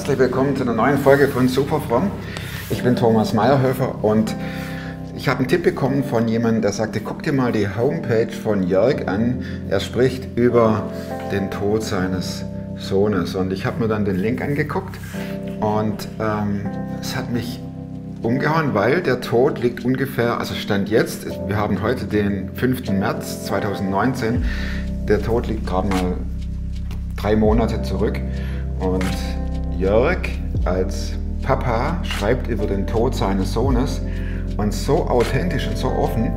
Herzlich willkommen zu einer neuen Folge von Superfrom. Ich bin Thomas Meyerhöfer und ich habe einen Tipp bekommen von jemandem, der sagte, guck dir mal die Homepage von Jörg an. Er spricht über den Tod seines Sohnes und ich habe mir dann den Link angeguckt und ähm, es hat mich umgehauen, weil der Tod liegt ungefähr, also Stand jetzt, wir haben heute den 5. März 2019, der Tod liegt gerade mal drei Monate zurück und Jörg als Papa schreibt über den Tod seines Sohnes und so authentisch und so offen,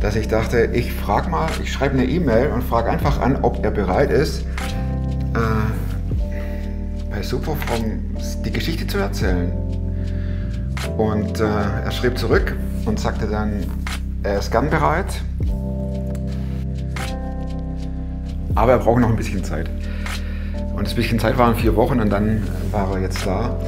dass ich dachte, ich frage mal, ich schreibe eine E-Mail und frage einfach an, ob er bereit ist, äh, bei Superfrom die Geschichte zu erzählen. Und äh, er schrieb zurück und sagte dann, er ist gern bereit, aber er braucht noch ein bisschen Zeit. Und das bisschen Zeit waren vier Wochen und dann war er jetzt da.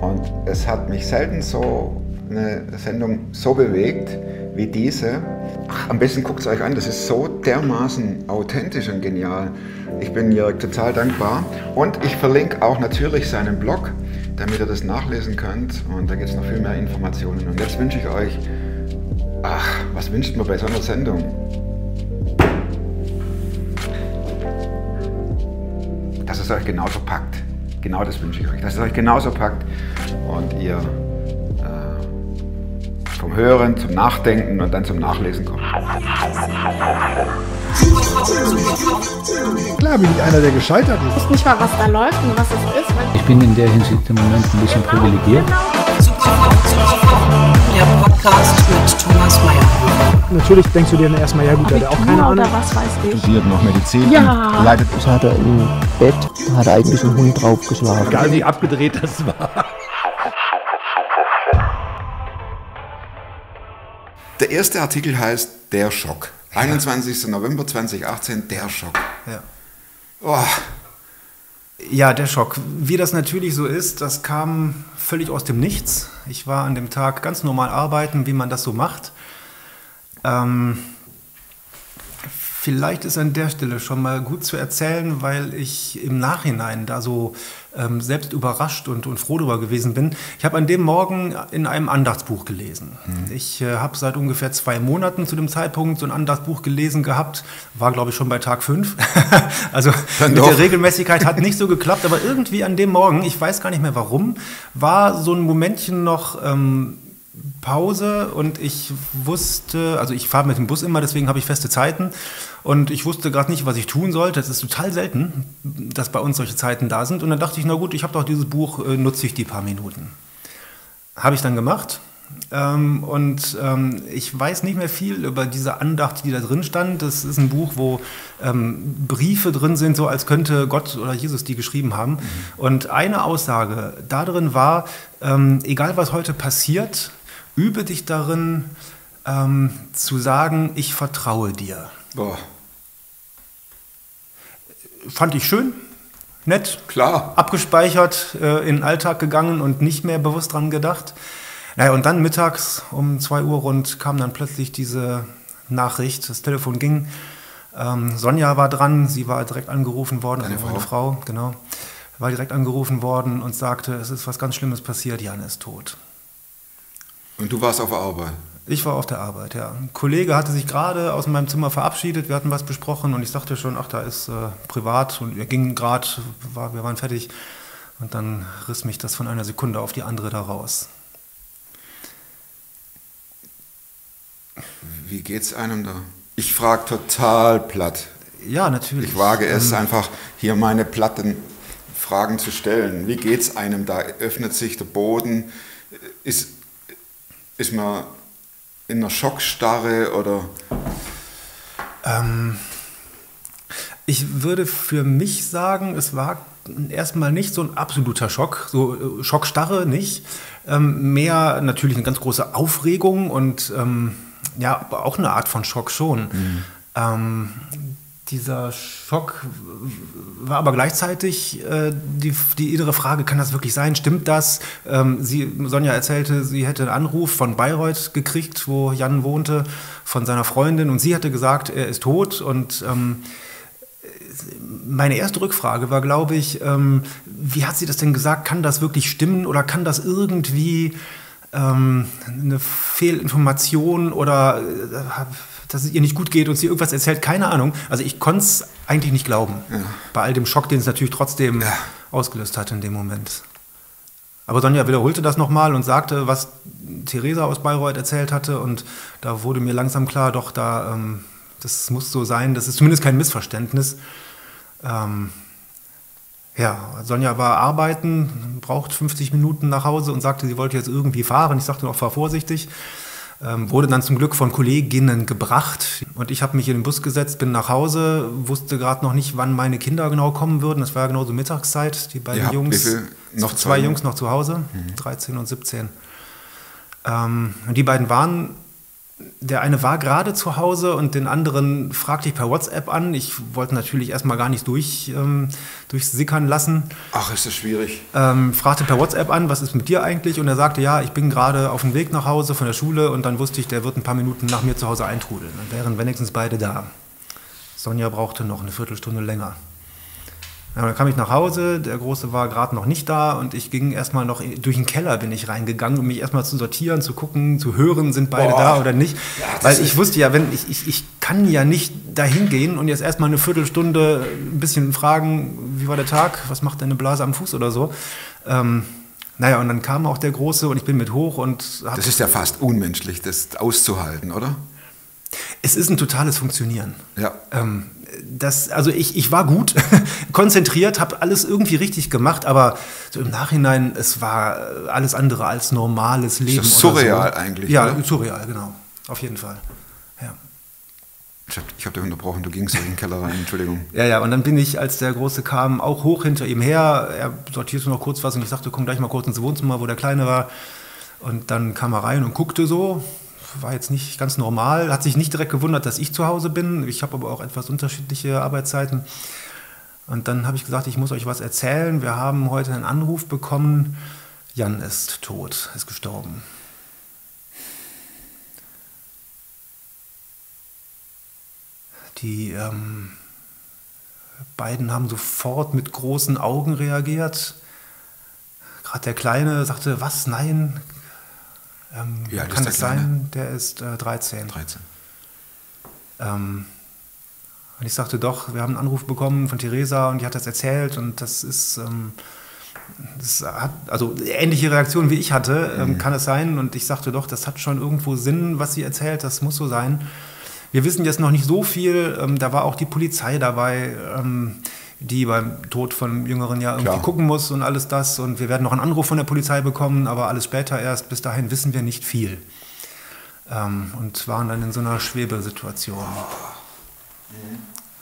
Und es hat mich selten so eine Sendung so bewegt wie diese. Ach, am besten guckt es euch an, das ist so dermaßen authentisch und genial. Ich bin Jörg total dankbar. Und ich verlinke auch natürlich seinen Blog, damit ihr das nachlesen könnt. Und da gibt es noch viel mehr Informationen. Und jetzt wünsche ich euch, ach, was wünscht man bei so einer Sendung? Es euch genauso packt. Genau das wünsche ich euch, dass es euch genauso packt und ihr äh, vom Hören zum Nachdenken und dann zum Nachlesen kommt. Klar bin ich einer, der gescheitert ist. Ich weiß nicht mal, was da läuft und was es ist. Ich bin in der Hinsicht im Moment ein bisschen privilegiert. Der Podcast mit Thomas Mayer. Natürlich denkst du dir dann erstmal, ja gut, der hat auch keine Ahnung. Was weiß ich. Studiert noch Medizin Ja. leidet Das hat er im Bett, hat er eigentlich einen Hund draufgeschlagen. Egal wie abgedreht das war. Der erste Artikel heißt Der Schock. 21. November 2018, Der Schock. Ja. Oh, Ja, der Schock. Wie das natürlich so ist, das kam völlig aus dem Nichts. Ich war an dem Tag ganz normal arbeiten, wie man das so macht. Ähm, vielleicht ist an der Stelle schon mal gut zu erzählen, weil ich im Nachhinein da so ähm, selbst überrascht und, und froh darüber gewesen bin. Ich habe an dem Morgen in einem Andachtsbuch gelesen. Ich äh, habe seit ungefähr zwei Monaten zu dem Zeitpunkt so ein Andachtsbuch gelesen gehabt. War, glaube ich, schon bei Tag fünf. also Dann mit doch. der Regelmäßigkeit hat nicht so geklappt, aber irgendwie an dem Morgen, ich weiß gar nicht mehr warum, war so ein Momentchen noch ähm, Pause und ich wusste, also ich fahre mit dem Bus immer, deswegen habe ich feste Zeiten und ich wusste gerade nicht, was ich tun sollte. Es ist total selten, dass bei uns solche Zeiten da sind und dann dachte ich, na gut, ich habe doch dieses Buch, äh, nutze ich die paar Minuten. Habe ich dann gemacht. Ähm, und ähm, ich weiß nicht mehr viel über diese Andacht, die da drin stand. Das ist ein Buch, wo ähm, Briefe drin sind, so als könnte Gott oder Jesus die geschrieben haben. Und eine Aussage da drin war, ähm, egal was heute passiert, übe dich darin ähm, zu sagen, ich vertraue dir. boah, Fand ich schön, nett, klar. abgespeichert, äh, in den Alltag gegangen und nicht mehr bewusst dran gedacht. Naja, und dann mittags um 2 Uhr rund kam dann plötzlich diese Nachricht, das Telefon ging. Ähm, Sonja war dran, sie war direkt angerufen worden, Deine also meine Frau, genau, war direkt angerufen worden und sagte, es ist was ganz Schlimmes passiert, Jan ist tot. Und du warst auf der Arbeit. Ich war auf der Arbeit, ja. Ein Kollege hatte sich gerade aus meinem Zimmer verabschiedet, wir hatten was besprochen und ich dachte schon, ach, da ist äh, privat und wir gingen gerade, war, wir waren fertig und dann riss mich das von einer Sekunde auf die andere da raus. Wie geht's einem da? Ich frage total platt. Ja, natürlich. Ich wage es Ähm, einfach, hier meine platten Fragen zu stellen. Wie geht's einem da? Öffnet sich der Boden? Ist, ist man in einer Schockstarre oder Ähm, ich würde für mich sagen, es war erstmal nicht so ein absoluter Schock, so äh, Schockstarre nicht. Ähm, mehr natürlich eine ganz große Aufregung und ähm, ja, aber auch eine Art von Schock schon. Ähm, dieser Schock war aber gleichzeitig äh, die, die innere Frage, kann das wirklich sein? Stimmt das? Ähm, sie, Sonja erzählte, sie hätte einen Anruf von Bayreuth gekriegt, wo Jan wohnte, von seiner Freundin und sie hatte gesagt, er ist tot und ähm, meine erste Rückfrage war, glaube ich, ähm, wie hat sie das denn gesagt? Kann das wirklich stimmen oder kann das irgendwie ähm, eine Fehlinformation oder äh, dass es ihr nicht gut geht und sie irgendwas erzählt? Keine Ahnung. Also ich konnte es eigentlich nicht glauben. Ja. Bei all dem Schock, den es natürlich trotzdem Ja. ausgelöst hat in dem Moment. Aber Sonja wiederholte das nochmal und sagte, was Theresa aus Bayreuth erzählt hatte. Und da wurde mir langsam klar, doch, da, ähm, das muss so sein. Das ist zumindest kein Missverständnis. Ähm, ja, Sonja war arbeiten, braucht 50 Minuten nach Hause und sagte, sie wollte jetzt irgendwie fahren. Ich sagte noch, fahr vorsichtig. Ähm, wurde dann zum Glück von Kolleginnen gebracht. Und ich habe mich in den Bus gesetzt, bin nach Hause, wusste gerade noch nicht, wann meine Kinder genau kommen würden. Das war ja genau so Mittagszeit. Die beiden habt Jungs, noch zwei Hause? Jungs noch zu Hause, 13 und 17. Ähm, und die beiden waren, der eine war gerade zu Hause und den anderen fragte ich per WhatsApp an. Ich wollte natürlich erstmal gar nicht durch, ähm, durchsickern lassen. Ach, ist das schwierig. Ähm, fragte per WhatsApp an, was ist mit dir eigentlich? Und er sagte, ja, ich bin gerade auf dem Weg nach Hause von der Schule und dann wusste ich, der wird ein paar Minuten nach mir zu Hause eintrudeln. Dann wären wenigstens beide da. Sonja brauchte noch eine Viertelstunde länger. Ja, dann kam ich nach Hause, der Große war gerade noch nicht da und ich ging erstmal noch durch den Keller bin ich reingegangen, um mich erstmal zu sortieren, zu gucken, zu hören, sind beide Boah. da oder nicht. das Weil ich wusste ja, wenn ich, ich, ich kann ja nicht dahin gehen und jetzt erstmal eine Viertelstunde ein bisschen fragen, wie war der Tag, was macht deine Blase am Fuß oder so. Ähm, naja, und dann kam auch der Große und ich bin mit hoch und hab, Das ist ja fast unmenschlich, das auszuhalten, oder? es ist ein totales Funktionieren. Ja. Ähm, das, also ich, ich war gut, konzentriert, habe alles irgendwie richtig gemacht, aber so im Nachhinein, es war äh, alles andere als normales Leben. ja oder surreal so. eigentlich, Ja, oder? surreal, genau. Auf jeden Fall. Ja. Ich habe hab dich unterbrochen, du gingst in den Keller rein, Entschuldigung. Ja, ja, und dann bin ich, als der Große kam, auch hoch hinter ihm her. Er sortierte noch kurz was und ich sagte, komm gleich mal kurz ins Wohnzimmer, wo der Kleine war. Und dann kam er rein und guckte so. War jetzt nicht ganz normal, hat sich nicht direkt gewundert, dass ich zu Hause bin. Ich habe aber auch etwas unterschiedliche Arbeitszeiten. Und dann habe ich gesagt, ich muss euch was erzählen. Wir haben heute einen Anruf bekommen. Jan ist tot, ist gestorben. Die ähm, beiden haben sofort mit großen Augen reagiert. Gerade der Kleine sagte, was, nein, ähm, ist kann es sein? Der ist äh, 13. 13. Ähm, und ich sagte doch, wir haben einen Anruf bekommen von Theresa und die hat das erzählt und das ist, ähm, das hat, also ähnliche Reaktion wie ich hatte, ähm, kann es sein und ich sagte doch, das hat schon irgendwo Sinn, was sie erzählt, das muss so sein. Wir wissen jetzt noch nicht so viel, ähm, da war auch die Polizei dabei, ähm, die beim Tod von Jüngeren ja irgendwie Klar. gucken muss und alles das und wir werden noch einen Anruf von der Polizei bekommen, aber alles später erst, bis dahin wissen wir nicht viel. Ähm, und waren dann in so einer Schwebesituation.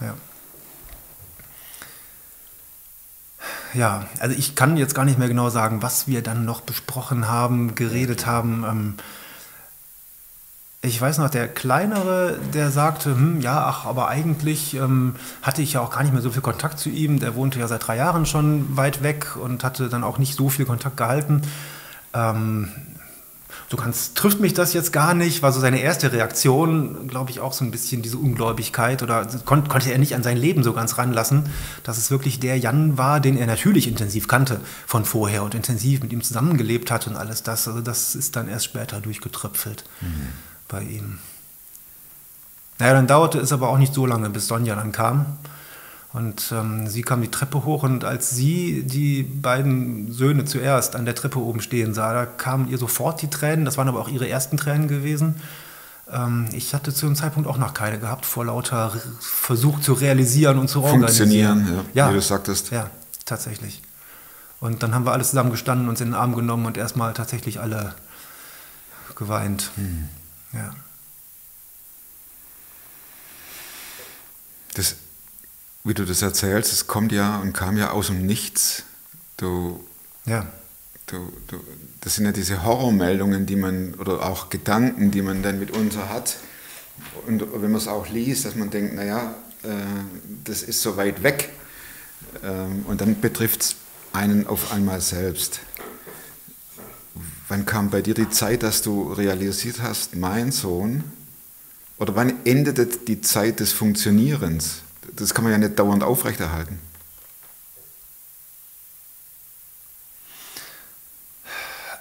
Ja. Ja, also ich kann jetzt gar nicht mehr genau sagen, was wir dann noch besprochen haben, geredet haben. Ähm, ich weiß noch, der Kleinere, der sagte, hm, ja, ach, aber eigentlich ähm, hatte ich ja auch gar nicht mehr so viel Kontakt zu ihm. Der wohnte ja seit drei Jahren schon weit weg und hatte dann auch nicht so viel Kontakt gehalten. Ähm, so ganz trifft mich das jetzt gar nicht, war so seine erste Reaktion, glaube ich, auch so ein bisschen diese Ungläubigkeit oder kon konnte er nicht an sein Leben so ganz ranlassen, dass es wirklich der Jan war, den er natürlich intensiv kannte von vorher und intensiv mit ihm zusammengelebt hat und alles das. Also das ist dann erst später durchgetröpfelt bei ihm. Naja, dann dauerte es aber auch nicht so lange, bis Sonja dann kam. Und ähm, sie kam die Treppe hoch und als sie die beiden Söhne zuerst an der Treppe oben stehen sah, da kamen ihr sofort die Tränen. Das waren aber auch ihre ersten Tränen gewesen. Ähm, ich hatte zu dem Zeitpunkt auch noch keine gehabt, vor lauter Versuch zu realisieren und zu Funktionieren, organisieren. ja, wie du sagtest. Ja, tatsächlich. Und dann haben wir alle zusammen gestanden, uns in den Arm genommen und erstmal tatsächlich alle geweint. Hm. Ja. Das, wie du das erzählst, es kommt ja und kam ja aus dem Nichts. Du, Ja. du, du, das sind ja diese Horrormeldungen, die man, oder auch Gedanken, die man dann mitunter hat. Und wenn man es auch liest, dass man denkt, naja, äh, das ist so weit weg. Ähm, und dann betrifft es einen auf einmal selbst. Wann kam bei dir die Zeit, dass du realisiert hast, mein Sohn, oder wann endete die Zeit des Funktionierens? das kann man ja nicht dauernd aufrechterhalten.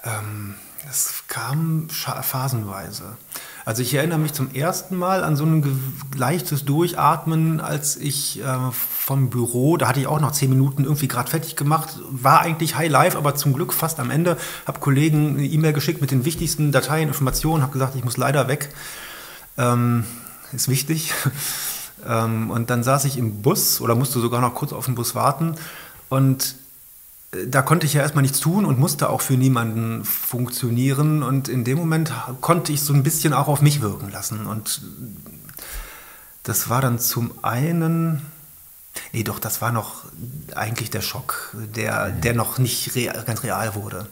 Ähm, es kam phasenweise. Also ich erinnere mich zum ersten Mal an so ein leichtes Durchatmen, als ich äh, vom Büro, da hatte ich auch noch zehn Minuten irgendwie gerade fertig gemacht, war eigentlich High Life, aber zum Glück fast am Ende, habe Kollegen eine E-Mail geschickt mit den wichtigsten Dateien, Informationen, habe gesagt, ich muss leider weg. Ähm, ist wichtig. ähm, und dann saß ich im Bus oder musste sogar noch kurz auf den Bus warten und da konnte ich ja erstmal nichts tun und musste auch für niemanden funktionieren. Und in dem Moment konnte ich so ein bisschen auch auf mich wirken lassen. Und das war dann zum einen, nee, doch, das war noch eigentlich der Schock, der, der noch nicht real, ganz real wurde.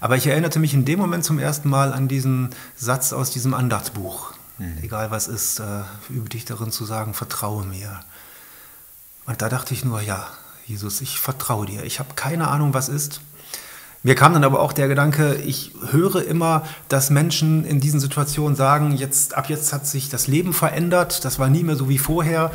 Aber ich erinnerte mich in dem Moment zum ersten Mal an diesen Satz aus diesem Andachtsbuch. Egal was ist, äh, übe dich darin zu sagen, vertraue mir. Und da dachte ich nur, ja, Jesus, ich vertraue dir. Ich habe keine Ahnung, was ist. Mir kam dann aber auch der Gedanke, ich höre immer, dass Menschen in diesen Situationen sagen, jetzt, ab jetzt hat sich das Leben verändert, das war nie mehr so wie vorher.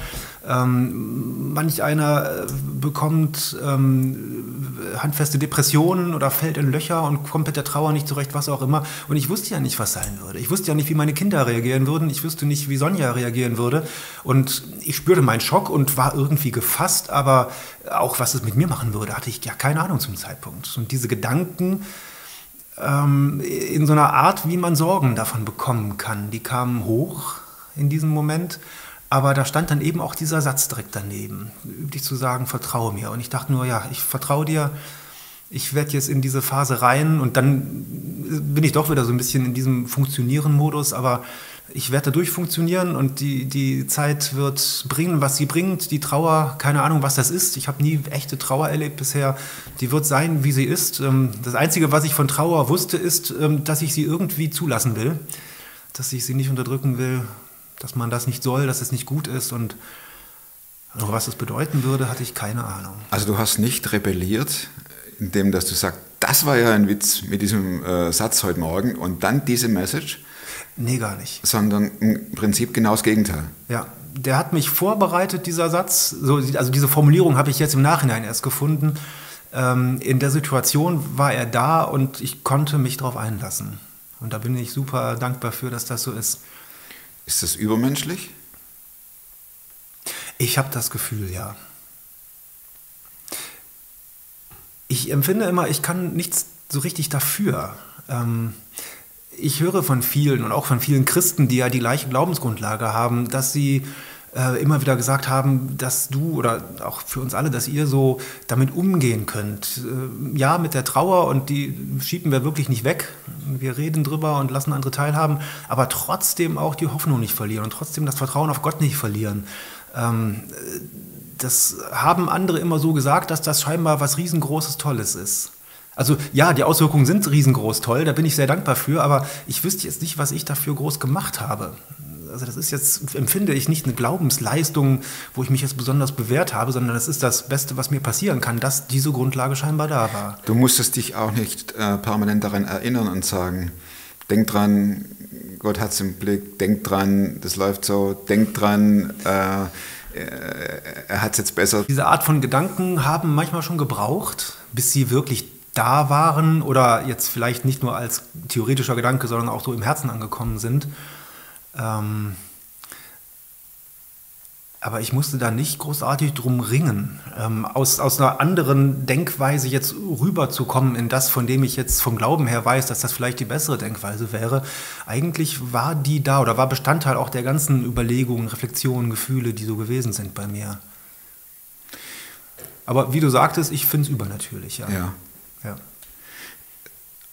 Ähm, manch einer äh, bekommt ähm, handfeste Depressionen oder fällt in Löcher und kommt mit der Trauer nicht zurecht, was auch immer. Und ich wusste ja nicht, was sein würde. Ich wusste ja nicht, wie meine Kinder reagieren würden. Ich wusste nicht, wie Sonja reagieren würde. Und ich spürte meinen Schock und war irgendwie gefasst, aber auch was es mit mir machen würde, hatte ich ja keine Ahnung zum Zeitpunkt. Und diese Gedanken ähm, in so einer Art, wie man Sorgen davon bekommen kann, die kamen hoch in diesem Moment. Aber da stand dann eben auch dieser Satz direkt daneben, üb dich zu sagen, vertraue mir. Und ich dachte nur, ja, ich vertraue dir, ich werde jetzt in diese Phase rein und dann bin ich doch wieder so ein bisschen in diesem Funktionieren-Modus, aber ich werde da durchfunktionieren und die, die Zeit wird bringen, was sie bringt. Die Trauer, keine Ahnung, was das ist. Ich habe nie echte Trauer erlebt bisher. Die wird sein, wie sie ist. Ähm, Das Einzige, was ich von Trauer wusste, ist, ähm, dass ich sie irgendwie zulassen will, dass ich sie nicht unterdrücken will, dass man das nicht soll, dass es nicht gut ist und aber was es bedeuten würde, hatte ich keine Ahnung. Also du hast nicht rebelliert, indem dass du sagst, das war ja ein Witz mit diesem äh, Satz heute Morgen und dann diese Message, Nee, gar nicht. sondern im Prinzip genau das Gegenteil. Ja, der hat mich vorbereitet, dieser Satz. So, also diese Formulierung habe ich jetzt im Nachhinein erst gefunden. Ähm, in der Situation war er da und ich konnte mich darauf einlassen. Und da bin ich super dankbar für, dass das so ist. Ist das übermenschlich? Ich habe das Gefühl, ja. Ich empfinde immer, ich kann nichts so richtig dafür. Ähm, ich höre von vielen und auch von vielen Christen, die ja die gleiche Glaubensgrundlage haben, dass sie äh, immer wieder gesagt haben, dass du oder auch für uns alle, dass ihr so damit umgehen könnt. Äh, ja, mit der Trauer und die schieben wir wirklich nicht weg. Wir reden drüber und lassen andere teilhaben, aber trotzdem auch die Hoffnung nicht verlieren und trotzdem das Vertrauen auf Gott nicht verlieren. Ähm, das haben andere immer so gesagt, dass das scheinbar was riesengroßes, Tolles ist. Also ja, die Auswirkungen sind riesengroß toll, da bin ich sehr dankbar für, aber ich wüsste jetzt nicht, was ich dafür groß gemacht habe. Also das ist jetzt, empfinde ich nicht eine Glaubensleistung, wo ich mich jetzt besonders bewährt habe, sondern das ist das Beste, was mir passieren kann, dass diese Grundlage scheinbar da war. Du musstest dich auch nicht äh, permanent daran erinnern und sagen, denk dran, Gott hat es im Blick, denk dran, das läuft so, denk dran, äh, er hat es jetzt besser. Diese Art von Gedanken haben manchmal schon gebraucht, bis sie wirklich da waren oder jetzt vielleicht nicht nur als theoretischer Gedanke, sondern auch so im Herzen angekommen sind. Ähm, aber ich musste da nicht großartig drum ringen, ähm, aus, aus einer anderen Denkweise jetzt rüberzukommen in das, von dem ich jetzt vom Glauben her weiß, dass das vielleicht die bessere Denkweise wäre. Eigentlich war die da oder war Bestandteil auch der ganzen Überlegungen, Reflexionen, Gefühle, die so gewesen sind bei mir. Aber wie du sagtest, ich finde es übernatürlich, ja. Ja. ja.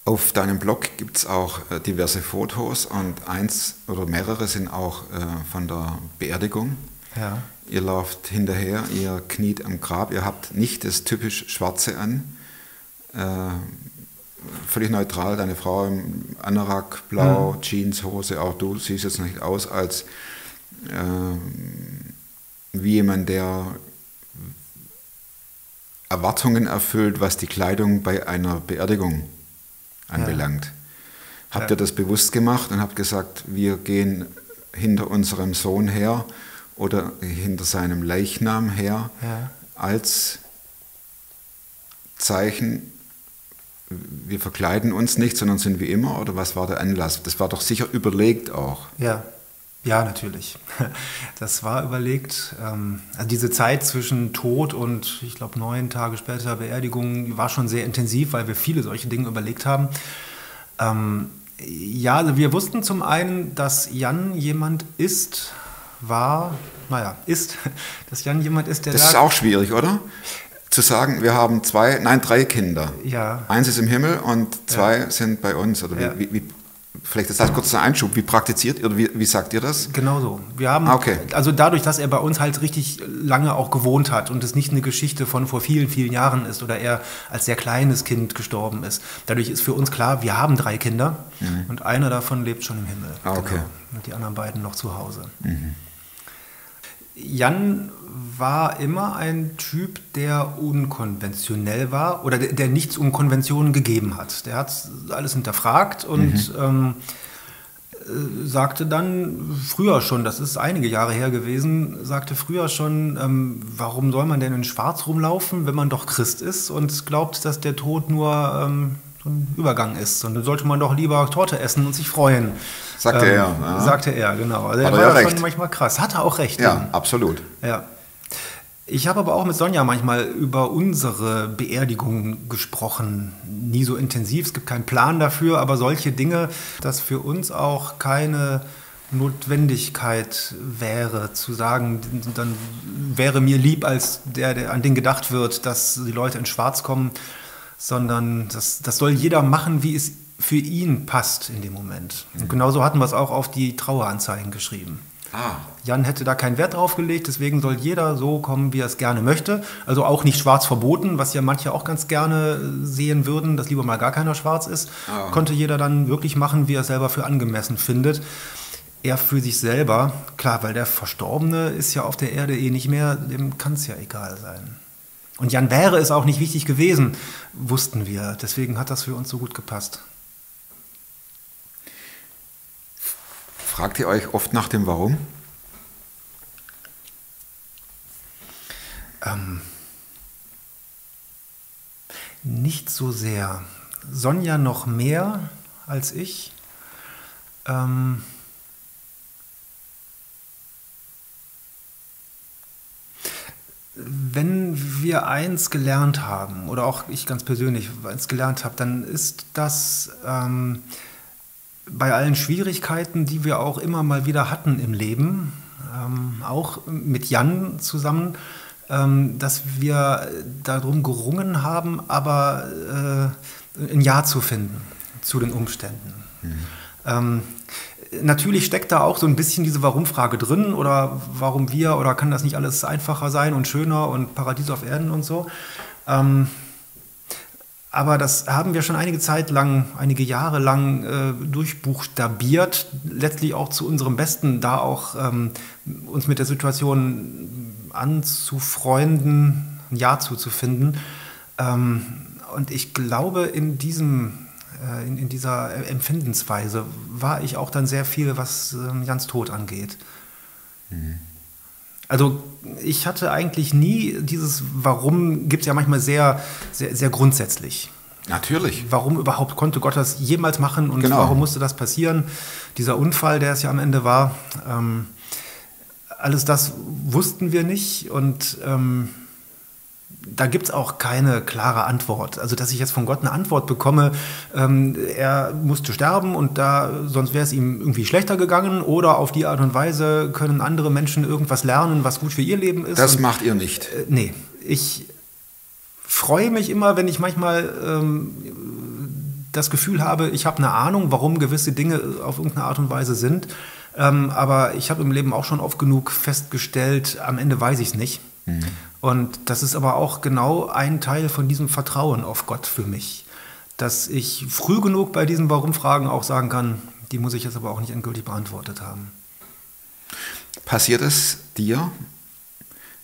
Auf deinem Blog gibt es auch äh, diverse Fotos und eins oder mehrere sind auch äh, von der Beerdigung. Ja. Ihr lauft hinterher, ihr kniet am Grab, ihr habt nicht das typisch Schwarze an. Äh, völlig neutral, deine Frau im Anorak, blau, mhm. Jeans, Hose, auch du siehst jetzt nicht aus als äh, wie jemand, der Erwartungen erfüllt, was die Kleidung bei einer Beerdigung anbelangt. Ja. Habt ihr das bewusst gemacht und habt gesagt, wir gehen hinter unserem Sohn her oder hinter seinem Leichnam her Ja. als Zeichen, wir verkleiden uns nicht, sondern sind wie immer? Oder was war der Anlass? Das war doch sicher überlegt auch. Ja, ja, natürlich. Das war überlegt. Ähm, also diese Zeit zwischen Tod und, ich glaube, neun Tage später Beerdigung war schon sehr intensiv, weil wir viele solche Dinge überlegt haben. Ähm, ja, also wir wussten zum einen, dass Jan jemand ist, war, naja, ist, dass Jan jemand ist, der Das sagt, ist auch schwierig, oder? Zu sagen, wir haben zwei, nein, drei Kinder. Ja. Eins ist im Himmel und zwei sind bei uns. Oder wie, Ja. wie, wie, vielleicht ist das kurz ein Einschub. Wie praktiziert ihr oder wie, wie sagt ihr das? Genau so. Wir haben, Ah, okay. also dadurch, dass er bei uns halt richtig lange auch gewohnt hat und es nicht eine Geschichte von vor vielen, vielen Jahren ist oder er als sehr kleines Kind gestorben ist. Dadurch ist für uns klar, wir haben drei Kinder und einer davon lebt schon im Himmel. Mhm. Ah, okay. Mhm. Und die anderen beiden noch zu Hause. Jan war immer ein Typ, der unkonventionell war oder der, der nichts um Konventionen gegeben hat. Der hat alles hinterfragt und ähm, äh, sagte dann früher schon, das ist einige Jahre her gewesen, sagte früher schon, ähm, warum soll man denn in Schwarz rumlaufen, wenn man doch Christ ist und glaubt, dass der Tod nur ähm, so ein Übergang ist. Und dann sollte man doch lieber Torte essen und sich freuen. Sagte Ähm, er, ja. Sagte er, genau. Also Hat er war ja schon recht. manchmal krass. Hat er auch recht. Ja, absolut. Ja. Ich habe aber auch mit Sonja manchmal über unsere Beerdigung gesprochen. Nie so intensiv, es gibt keinen Plan dafür, aber solche Dinge, dass für uns auch keine Notwendigkeit wäre, zu sagen, dann wäre mir lieb als der, der an den gedacht wird, dass die Leute in Schwarz kommen, sondern das, das soll jeder machen, wie es für ihn passt in dem Moment. Und genauso hatten wir es auch auf die Traueranzeigen geschrieben. Ah, Jan hätte da keinen Wert drauf gelegt, deswegen soll jeder so kommen, wie er es gerne möchte. Also auch nicht schwarz verboten, was ja manche auch ganz gerne äh, sehen würden, dass lieber mal gar keiner schwarz ist. Ah. Konnte jeder dann wirklich machen, wie er es selber für angemessen findet. Er für sich selber, klar, weil der Verstorbene ist ja auf der Erde eh nicht mehr, dem kann es ja egal sein. Und Jan wäre es auch nicht wichtig gewesen, wussten wir. Deswegen hat das für uns so gut gepasst. fragt ihr euch oft nach dem Warum? Ähm, nicht so sehr. Sonja noch mehr als ich. Ähm, wenn wir eins gelernt haben, oder auch ich ganz persönlich eins gelernt habe, dann ist das ähm, bei allen Schwierigkeiten, die wir auch immer mal wieder hatten im Leben, ähm, auch mit Jan zusammen, ähm, dass wir darum gerungen haben, aber äh, ein Ja zu finden zu den Umständen. Ähm, natürlich steckt da auch so ein bisschen diese Warum-Frage drin oder warum wir oder kann das nicht alles einfacher sein und schöner und Paradies auf Erden und so. Ähm, aber das haben wir schon einige Zeit lang, einige Jahre lang äh, durchbuchstabiert, letztlich auch zu unserem Besten, da auch ähm, uns mit der Situation anzufreunden, ein Ja zuzufinden. Ähm, und ich glaube, in diesem in, in, dieser Empfindensweise war ich auch dann sehr viel, was ähm, Jans Tod angeht. Mhm. Also ich hatte eigentlich nie dieses Warum, gibt es ja manchmal sehr, sehr, sehr grundsätzlich. Natürlich. Warum überhaupt konnte Gott das jemals machen und Genau. warum musste das passieren? Dieser Unfall, der es ja am Ende war, ähm, alles das wussten wir nicht und ähm, da gibt es auch keine klare Antwort. Also, dass ich jetzt von Gott eine Antwort bekomme, ähm, er musste sterben und da, sonst wäre es ihm irgendwie schlechter gegangen oder auf die Art und Weise können andere Menschen irgendwas lernen, was gut für ihr Leben ist. Das Und, macht ihr nicht. äh, nee, ich freue mich immer, wenn ich manchmal ähm, das Gefühl habe, ich habe eine Ahnung, warum gewisse Dinge auf irgendeine Art und Weise sind. Ähm, aber ich habe im Leben auch schon oft genug festgestellt, am Ende weiß ich es nicht. Und das ist aber auch genau ein Teil von diesem Vertrauen auf Gott für mich. Dass ich früh genug bei diesen Warum-Fragen auch sagen kann, die muss ich jetzt aber auch nicht endgültig beantwortet haben. Passiert es dir,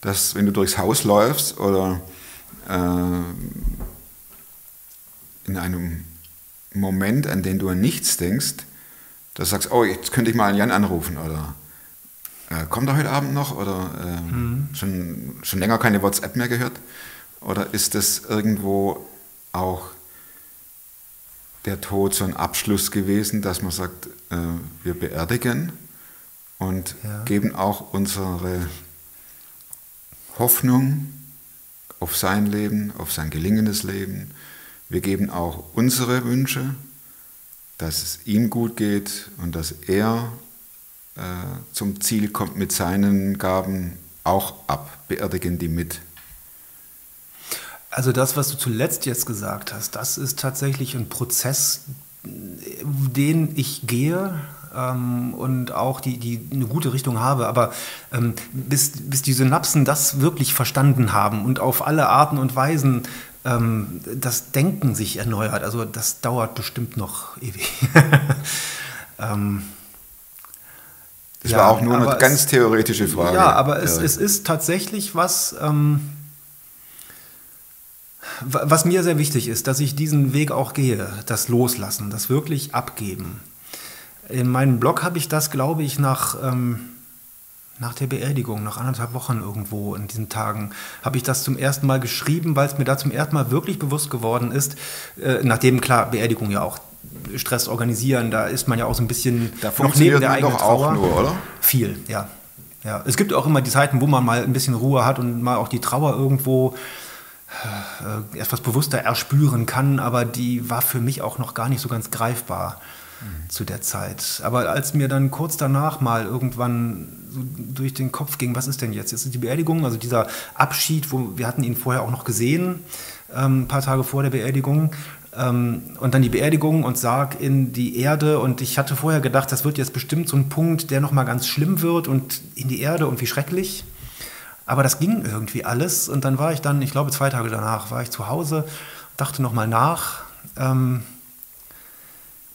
dass wenn du durchs Haus läufst oder äh, in einem Moment, an den du an nichts denkst, dass du sagst, oh, jetzt könnte ich mal einen Jan anrufen oder äh, kommt er heute Abend noch oder äh, schon, schon länger keine WhatsApp mehr gehört? Oder ist das irgendwo auch der Tod so ein Abschluss gewesen, dass man sagt, äh, wir beerdigen und Ja. geben auch unsere Hoffnung auf sein Leben, auf sein gelingendes Leben. Wir geben auch unsere Wünsche, dass es ihm gut geht und dass er zum Ziel kommt mit seinen Gaben auch ab, beerdigen die mit. Also das, was du zuletzt jetzt gesagt hast, das ist tatsächlich ein Prozess, den ich gehe ähm, und auch die, die eine gute Richtung habe. Aber ähm, bis, bis die Synapsen das wirklich verstanden haben und auf alle Arten und Weisen ähm, das Denken sich erneuert, also das dauert bestimmt noch ewig. Das Ja, war auch nur eine ganz es- theoretische Frage. Ja, aber es, es ist tatsächlich was, ähm, wa- was mir sehr wichtig ist, dass ich diesen Weg auch gehe, das Loslassen, das wirklich Abgeben. In meinem Blog habe ich das, glaube ich, nach, ähm, nach der Beerdigung, nach anderthalb Wochen irgendwo in diesen Tagen, habe ich das zum ersten Mal geschrieben, weil es mir da zum ersten Mal wirklich bewusst geworden ist, äh, nachdem, klar, Beerdigung ja auch Stress organisieren, da ist man ja auch so ein bisschen Da noch neben der eigenen doch auch Trauer. nur, oder? Viel, ja. ja. Es gibt auch immer die Zeiten, wo man mal ein bisschen Ruhe hat und mal auch die Trauer irgendwo äh, etwas bewusster erspüren kann, aber die war für mich auch noch gar nicht so ganz greifbar zu der Zeit. Aber als mir dann kurz danach mal irgendwann so durch den Kopf ging, was ist denn jetzt? Jetzt ist die Beerdigung, also dieser Abschied, wo wir hatten ihn vorher auch noch gesehen, ähm, ein paar Tage vor der Beerdigung. Ähm, und dann die Beerdigung und Sarg in die Erde. Und ich hatte vorher gedacht, das wird jetzt bestimmt so ein Punkt, der nochmal ganz schlimm wird und in die Erde und wie schrecklich. Aber das ging irgendwie alles. Und dann war ich dann, ich glaube zwei Tage danach, war ich zu Hause, dachte nochmal nach. Ähm,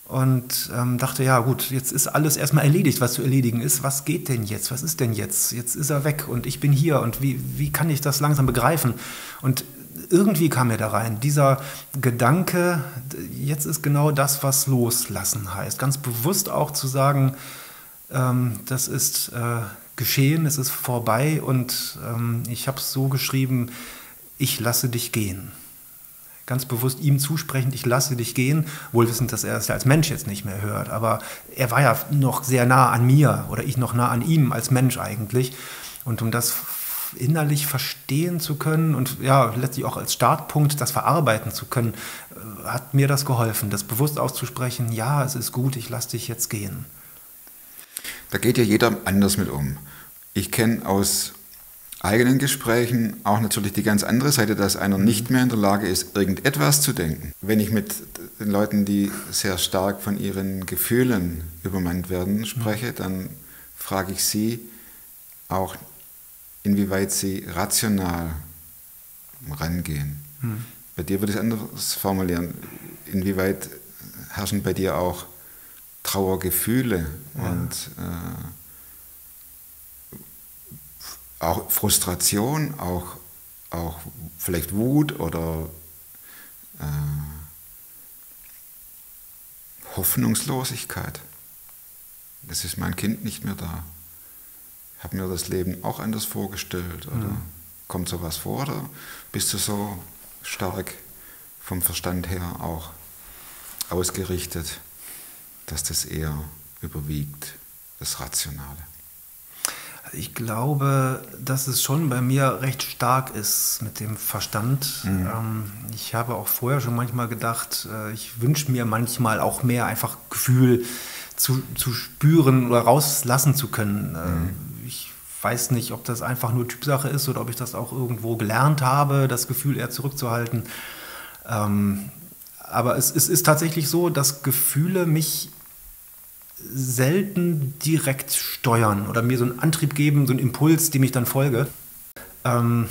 und ähm, dachte, ja gut, jetzt ist alles erstmal erledigt, was zu erledigen ist. Was geht denn jetzt? Was ist denn jetzt? Jetzt ist er weg und ich bin hier und wie, wie kann ich das langsam begreifen? Und irgendwie kam mir da rein, dieser Gedanke, jetzt ist genau das, was loslassen heißt. Ganz bewusst auch zu sagen, ähm, das ist äh, geschehen, es ist vorbei und ähm, ich habe es so geschrieben, ich lasse dich gehen ganz bewusst ihm zusprechend, ich lasse dich gehen, wohl wissend, dass er es ja als Mensch jetzt nicht mehr hört. Aber er war ja noch sehr nah an mir oder ich noch nah an ihm als Mensch eigentlich. Und um das innerlich verstehen zu können und ja, letztlich auch als Startpunkt das verarbeiten zu können, äh, hat mir das geholfen, das bewusst auszusprechen, ja, es ist gut, ich lasse dich jetzt gehen. Da geht ja jeder anders mit um. Ich kenne aus eigenen Gesprächen auch natürlich die ganz andere Seite, dass einer nicht mehr in der Lage ist, irgendetwas zu denken. Wenn ich mit den Leuten, die sehr stark von ihren Gefühlen übermannt werden, spreche, dann frage ich sie auch, inwieweit sie rational rangehen. Bei dir würde ich es anders formulieren. Inwieweit herrschen bei dir auch Trauergefühle und äh, auch Frustration, auch, auch vielleicht Wut oder äh, Hoffnungslosigkeit. Es ist mein Kind nicht mehr da. Habe mir das Leben auch anders vorgestellt. Oder kommt sowas vor? Oder bist du so stark vom Verstand her auch ausgerichtet, dass das eher überwiegt, das Rationale? Ich glaube, dass es schon bei mir recht stark ist mit dem Verstand. Ähm, ich habe auch vorher schon manchmal gedacht, äh, ich wünsche mir manchmal auch mehr einfach Gefühl zu, zu spüren oder rauslassen zu können. Äh, Ich weiß nicht, ob das einfach nur Typsache ist oder ob ich das auch irgendwo gelernt habe, das Gefühl eher zurückzuhalten. Ähm, aber es, es ist tatsächlich so, dass Gefühle mich selten direkt steuern oder mir so einen Antrieb geben, so einen Impuls, dem ich dann folge. Ähm,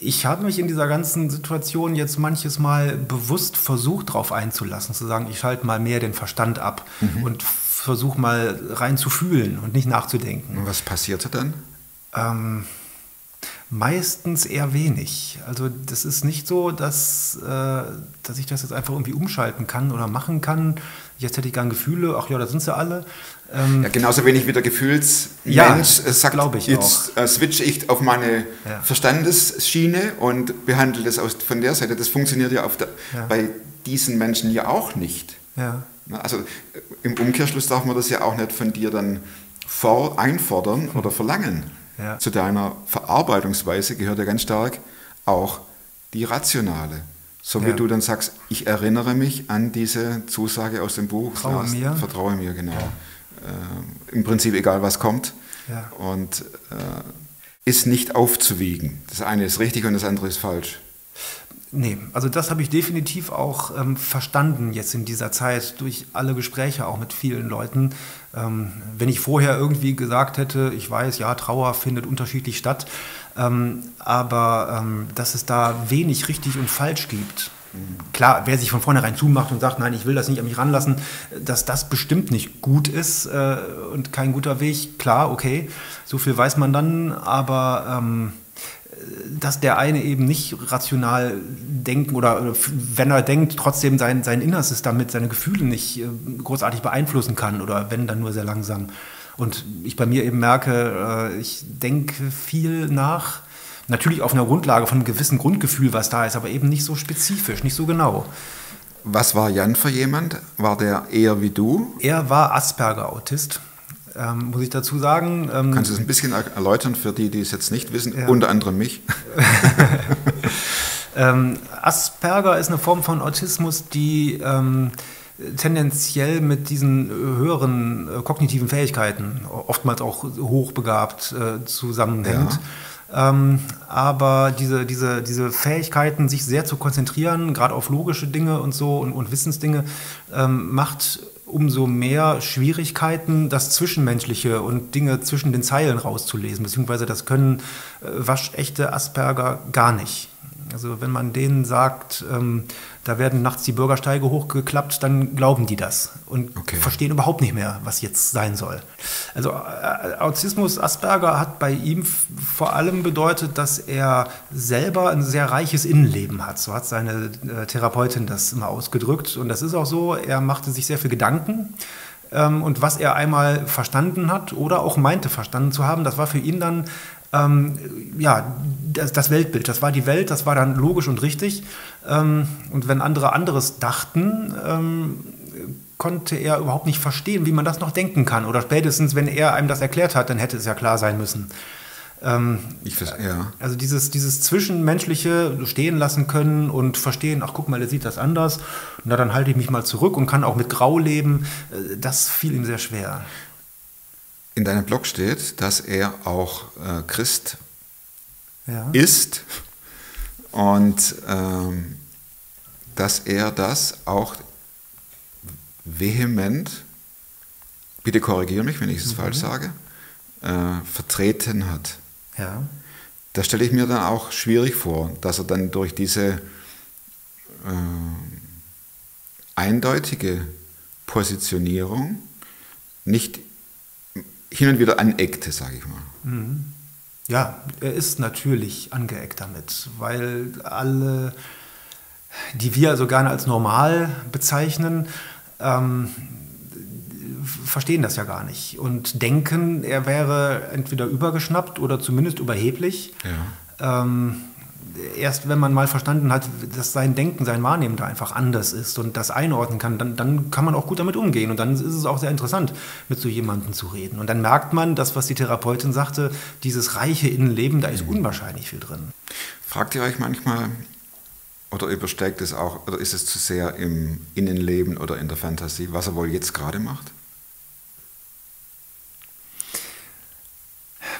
ich habe mich in dieser ganzen Situation jetzt manches Mal bewusst versucht, darauf einzulassen, zu sagen, ich schalte mal mehr den Verstand ab und versuche mal rein zu fühlen und nicht nachzudenken. Und was passierte dann? Ähm, Meistens eher wenig. Also das ist nicht so, dass, äh, dass ich das jetzt einfach irgendwie umschalten kann oder machen kann. Jetzt hätte ich gern Gefühle, ach ja, da sind sie alle. Ähm, Ja, genauso wenig wie der Gefühlsmensch Ja, äh, sagt, ich jetzt äh, switche ich auf meine Ja. Verstandesschiene und behandle das aus, von der Seite. Das funktioniert ja, der, Ja. bei diesen Menschen ja auch nicht. ja. Na, Also äh, im Umkehrschluss darf man das ja auch nicht von dir dann vor, einfordern oder verlangen. Ja. Zu deiner Verarbeitungsweise gehört ja ganz stark auch die rationale. So wie Ja. du dann sagst, ich erinnere mich an diese Zusage aus dem Buch. Vertraue mir. Vertraue mir, genau. Äh, Im Prinzip egal, was kommt. Ja. Und äh, ist nicht aufzuwiegen. Das eine ist richtig und das andere ist falsch. Nee, also das habe ich definitiv auch ähm, verstanden jetzt in dieser Zeit durch alle Gespräche auch mit vielen Leuten. Ähm, wenn ich vorher irgendwie gesagt hätte, ich weiß, ja, Trauer findet unterschiedlich statt, ähm, aber ähm, dass es da wenig richtig und falsch gibt. Klar, wer sich von vornherein zumacht und sagt, nein, ich will das nicht an mich ranlassen, dass das bestimmt nicht gut ist äh, und kein guter Weg, klar, okay, so viel weiß man dann, aber ähm, dass der eine eben nicht rational denken oder wenn er denkt, trotzdem sein, sein Innerstes damit, seine Gefühle nicht äh, großartig beeinflussen kann oder wenn dann nur sehr langsam. Und ich bei mir eben merke, äh, ich denke viel nach, natürlich auf einer Grundlage von einem gewissen Grundgefühl, was da ist, aber eben nicht so spezifisch, nicht so genau. Was war Jan für jemand? War der eher wie du? Er war Asperger-Autist, ähm, muss ich dazu sagen. Ähm, Kannst du es ein bisschen er- erläutern für die, die es jetzt nicht wissen? Ja. Unter anderem mich. Ähm, Asperger ist eine Form von Autismus, die ähm, tendenziell mit diesen höheren äh, kognitiven Fähigkeiten, oftmals auch hochbegabt, äh, zusammenhängt. Ähm, aber diese, diese, diese Fähigkeiten, sich sehr zu konzentrieren, gerade auf logische Dinge und so und, und Wissensdinge, ähm, macht umso mehr Schwierigkeiten, das Zwischenmenschliche und Dinge zwischen den Zeilen rauszulesen, beziehungsweise das können äh, waschechte Asperger gar nicht. Also wenn man denen sagt, ähm, da werden nachts die Bürgersteige hochgeklappt, dann glauben die das und Okay. verstehen überhaupt nicht mehr, was jetzt sein soll. Also äh, Autismus Asperger hat bei ihm vor allem bedeutet, dass er selber ein sehr reiches Innenleben hat. So hat seine äh, Therapeutin das immer ausgedrückt. Und das ist auch so, er machte sich sehr viel Gedanken. Ähm, und was er einmal verstanden hat oder auch meinte verstanden zu haben, das war für ihn dann ähm, ja, das, das Weltbild, das war die Welt, das war dann logisch und richtig. Ähm, und wenn andere anderes dachten, ähm, konnte er überhaupt nicht verstehen, wie man das noch denken kann. Oder spätestens, wenn er einem das erklärt hat, dann hätte es ja klar sein müssen. Ähm, Ich vers- ja. also dieses, dieses Zwischenmenschliche stehen lassen können und verstehen, ach guck mal, der sieht das anders. Na, dann halte ich mich mal zurück und kann auch mit Grau leben. Äh, Das fiel ihm sehr schwer. In deinem Blog steht, dass er auch äh, Christ Ja. ist und ähm, dass er das auch vehement, bitte korrigiere mich, wenn ich es falsch sage, äh, vertreten hat. ja. Da stelle ich mir dann auch schwierig vor, dass er dann durch diese äh, eindeutige Positionierung nicht hin und wieder aneckte, sage ich mal. Ja, er ist natürlich angeeckt damit, weil alle, die wir also gerne als normal bezeichnen, ähm, verstehen das ja gar nicht und denken, er wäre entweder übergeschnappt oder zumindest überheblich. Ähm, erst wenn man mal verstanden hat, dass sein Denken, sein Wahrnehmen da einfach anders ist und das einordnen kann, dann, dann kann man auch gut damit umgehen. Und dann ist es auch sehr interessant, mit so jemandem zu reden. Und dann merkt man, das, was die Therapeutin sagte, dieses reiche Innenleben, da ist unwahrscheinlich viel drin. Fragt ihr euch manchmal, oder übersteigt es auch, oder ist es zu sehr im Innenleben oder in der Fantasie, was er wohl jetzt gerade macht?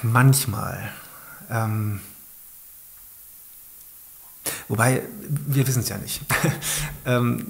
Manchmal. Ähm, wobei, wir wissen es ja nicht. ähm,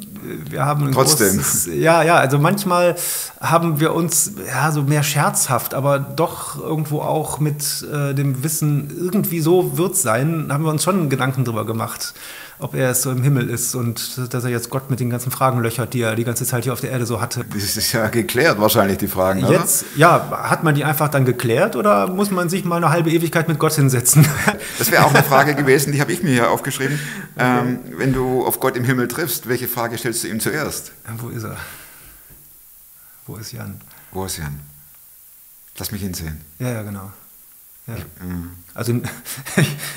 wir haben Trotzdem. Großes, ja, ja, also manchmal haben wir uns ja so mehr scherzhaft, aber doch irgendwo auch mit äh, dem Wissen, irgendwie so wird es sein, haben wir uns schon Gedanken drüber gemacht. Ob er so im Himmel ist und dass er jetzt Gott mit den ganzen Fragen löchert, die er die ganze Zeit hier auf der Erde so hatte. Das ist ja geklärt wahrscheinlich, die Fragen, oder? Jetzt, ja, hat man die einfach dann geklärt oder muss man sich mal eine halbe Ewigkeit mit Gott hinsetzen? Das wäre auch eine Frage gewesen, die habe ich mir hier aufgeschrieben. Ähm, wenn du auf Gott im Himmel triffst, welche Frage stellst du ihm zuerst? Wo ist er? Wo ist Jan? Wo ist Jan? Lass mich hinsehen. Ja, ja, genau. Ja. Also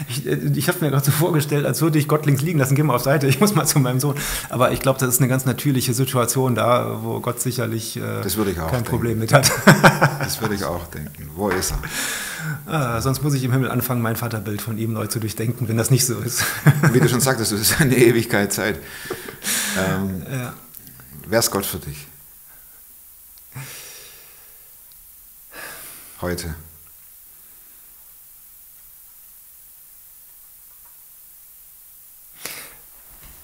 ich, ich, ich habe mir gerade so vorgestellt, als würde ich Gott links liegen lassen, geh mal auf Seite, ich muss mal zu meinem Sohn. Aber ich glaube, das ist eine ganz natürliche Situation da, wo Gott sicherlich äh, Das würde ich auch kein denken. Problem mit hat. Das würde ich auch denken. Wo ist er? Ah, sonst muss ich im Himmel anfangen, mein Vaterbild von ihm neu zu durchdenken, wenn das nicht so ist. Wie du schon sagtest, es ist eine Ewigkeit Zeit. Ähm, ja. wer ist Gott für dich? Heute.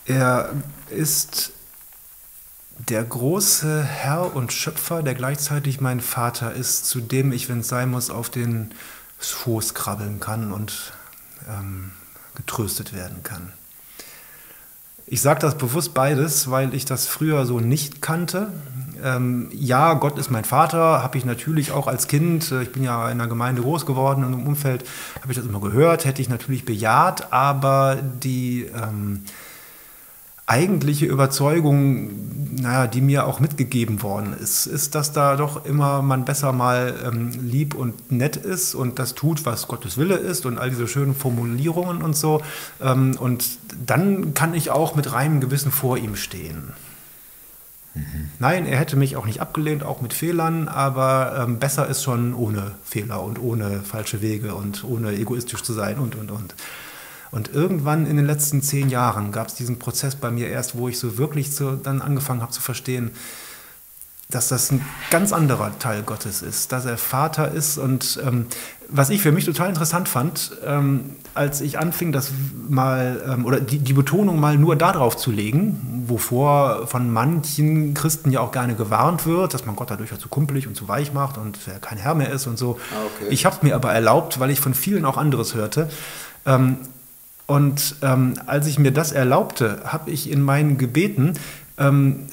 Er ist der große Herr und Schöpfer, der gleichzeitig mein Vater ist, zu dem ich, wenn es sein muss, auf den Schoß krabbeln kann und ähm, getröstet werden kann. Ich sage das bewusst beides, weil ich das früher so nicht kannte. Ähm, ja, Gott ist mein Vater, habe ich natürlich auch als Kind, äh, ich bin ja in einer Gemeinde groß geworden und im Umfeld habe ich das immer gehört, hätte ich natürlich bejaht, aber die ähm, eigentliche Überzeugung, naja, die mir auch mitgegeben worden ist, ist, dass da doch immer man besser mal ähm, lieb und nett ist und das tut, was Gottes Wille ist und all diese schönen Formulierungen und so. Ähm, und dann kann ich auch mit reinem Gewissen vor ihm stehen. Nein, er hätte mich auch nicht abgelehnt, auch mit Fehlern, aber ähm, besser ist schon ohne Fehler und ohne falsche Wege und ohne egoistisch zu sein und, und, und. Und irgendwann in den letzten zehn Jahren gab es diesen Prozess bei mir erst, wo ich so wirklich so dann angefangen habe zu verstehen, dass das ein ganz anderer Teil Gottes ist, dass er Vater ist. Und ähm, was ich für mich total interessant fand, ähm, als ich anfing, das mal ähm, oder die, die Betonung mal nur darauf zu legen, wovor von manchen Christen ja auch gerne gewarnt wird, dass man Gott dadurch ja zu kumpelig und zu weich macht und er kein Herr mehr ist und so. Ah, okay. Ich habe es mir aber erlaubt, weil ich von vielen auch anderes hörte. Und ähm, als ich mir das erlaubte, habe ich in meinen Gebeten ähm,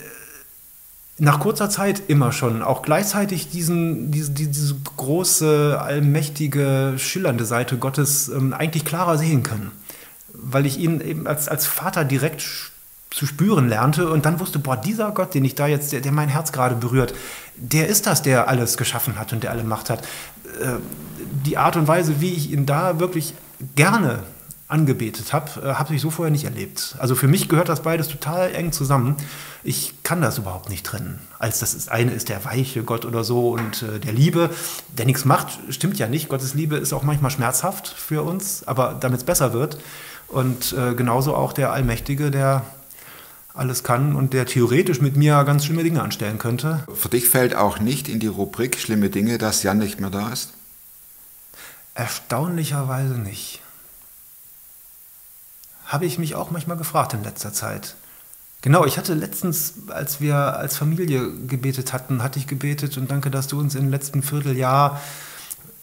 nach kurzer Zeit immer schon auch gleichzeitig diesen, diese, diese große, allmächtige, schillernde Seite Gottes ähm, eigentlich klarer sehen können. Weil ich ihn eben als, als Vater direkt zu spüren lernte und dann wusste, boah, dieser Gott, den ich da jetzt, der, der mein Herz gerade berührt, der ist das, der alles geschaffen hat und der alle Macht hat. Äh, die Art und Weise, wie ich ihn da wirklich gerne angebetet habe, äh, habe ich so vorher nicht erlebt. Also für mich gehört das beides total eng zusammen. Ich kann das überhaupt nicht trennen. Als das ist, eine ist der weiche Gott oder so und äh, der Liebe, der nichts macht, stimmt ja nicht. Gottes Liebe ist auch manchmal schmerzhaft für uns, aber damit es besser wird. Und äh, genauso auch der Allmächtige, der alles kann und der theoretisch mit mir ganz schlimme Dinge anstellen könnte. Für dich fällt auch nicht in die Rubrik schlimme Dinge, dass Jan nicht mehr da ist? Erstaunlicherweise nicht. Habe ich mich auch manchmal gefragt in letzter Zeit. Genau, ich hatte letztens, als wir als Familie gebetet hatten, hatte ich gebetet und danke, dass du uns im letzten Vierteljahr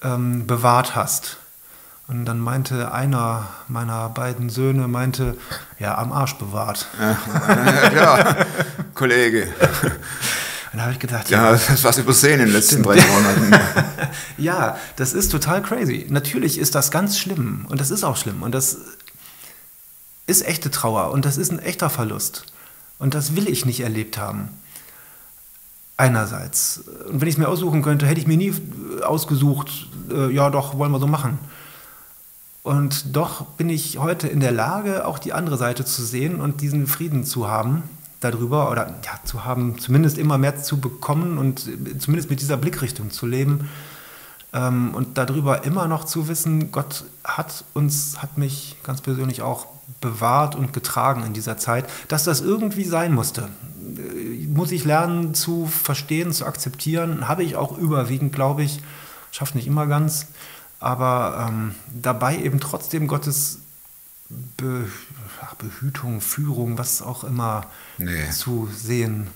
ähm, bewahrt hast. Und dann meinte einer meiner beiden Söhne, meinte, ja, am Arsch bewahrt. ja, Kollege. Und da habe ich gedacht, Ja, das ist was übersehen in den letzten drei Monaten. Ja, das ist total crazy. Natürlich ist das ganz schlimm und das ist auch schlimm und das ist echte Trauer und das ist ein echter Verlust und das will ich nicht erlebt haben. Einerseits. Und wenn ich es mir aussuchen könnte, hätte ich mir nie ausgesucht, äh, ja doch, wollen wir so machen. Und doch bin ich heute in der Lage, auch die andere Seite zu sehen und diesen Frieden zu haben darüber oder ja, zu haben, zumindest immer mehr zu bekommen und zumindest mit dieser Blickrichtung zu leben ähm, und darüber immer noch zu wissen, Gott hat uns, hat mich ganz persönlich auch bewahrt und getragen in dieser Zeit, dass das irgendwie sein musste. Äh, Muss ich lernen zu verstehen, zu akzeptieren, habe ich auch überwiegend, glaube ich, schafft nicht immer ganz, aber ähm, dabei eben trotzdem Gottes Be ach, Behütung, Führung, was auch immer Nee. zu sehen.